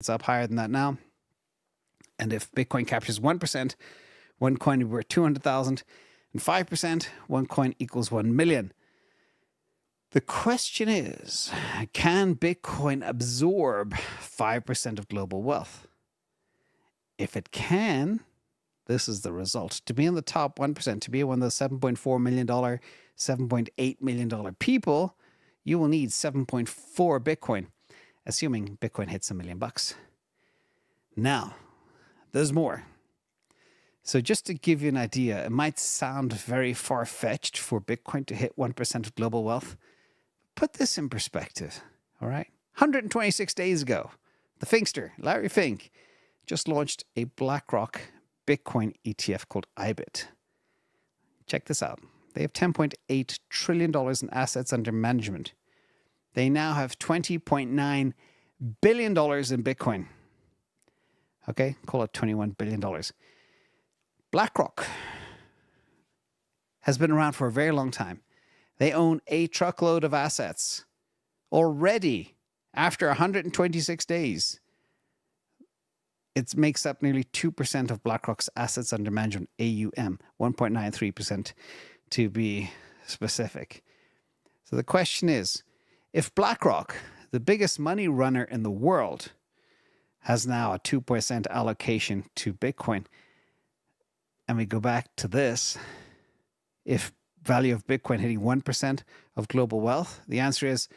It's up higher than that now. And if Bitcoin captures 1%, one coin would be worth 200,000. And 5%, one coin equals 1 million. The question is can Bitcoin absorb 5% of global wealth? If it can, this is the result. To be in the top 1%, to be one of the $7.4 million, $7.8 million people, you will need 7.4 Bitcoin, assuming Bitcoin hits a million bucks. Now, there's more. So, just to give you an idea, it might sound very far fetched for Bitcoin to hit 1% of global wealth. Put this in perspective, all right? 126 days ago, the Finkster, Larry Fink, just launched a BlackRock Bitcoin ETF called IBIT. Check this out. They have $10.8 trillion in assets under management. They now have $20.9 billion dollars in Bitcoin. Okay, call it $21 billion. BlackRock has been around for a very long time. They own a truckload of assets already after 126 days. It makes up nearly 2% of BlackRock's assets under management, AUM, 1.93% to be specific. So the question is if BlackRock, the biggest money runner in the world, has now a 2% allocation to Bitcoin, and we go back to this, if value of Bitcoin hitting 1% of global wealth, the answer is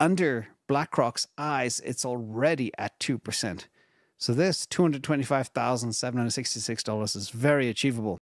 under BlackRock's eyes, it's already at 2%. So this $225,766 is very achievable.